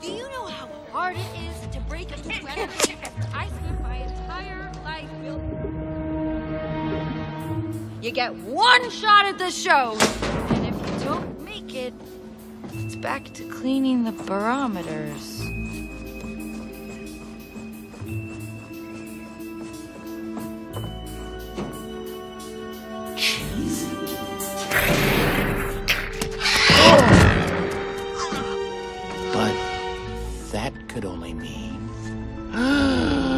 Do you know how hard it is to break a after I spent my entire life building? You get one shot at the show, and if you don't make it, it's back to cleaning the barometers. Only mean.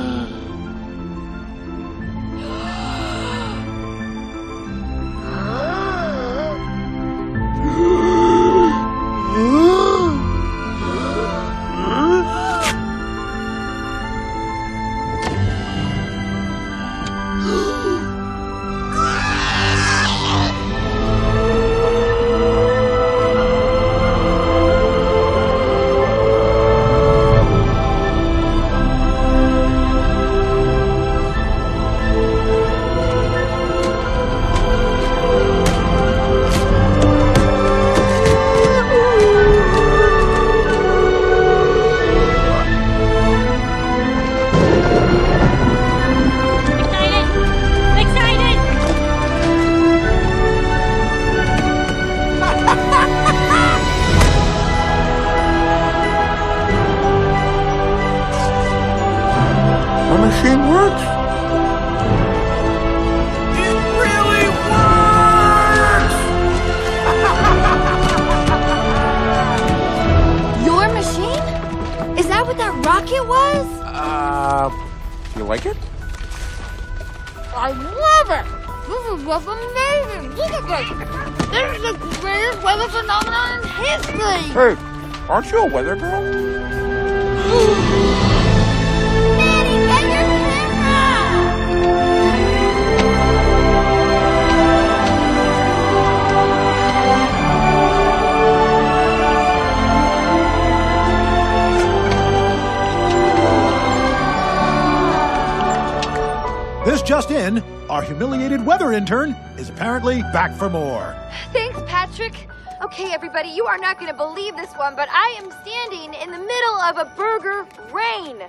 The machine works. It really works! Your machine? Is that what that rocket was? Uh, you like it? I love it! This is what's amazing! Look at this! This is the greatest weather phenomenon in history! Hey, aren't you a weather girl? This just in, our humiliated weather intern is apparently back for more. Thanks, Patrick. Okay, everybody, you are not going to believe this one, but I am standing in the middle of a burger rain.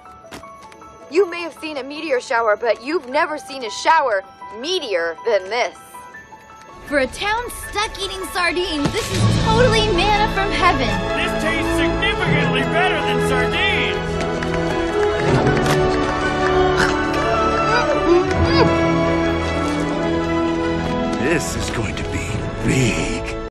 You may have seen a meteor shower, but you've never seen a shower meatier than this. For a town stuck eating sardines, this is totally manna from heaven. This tastes significantly better than This is going to be big.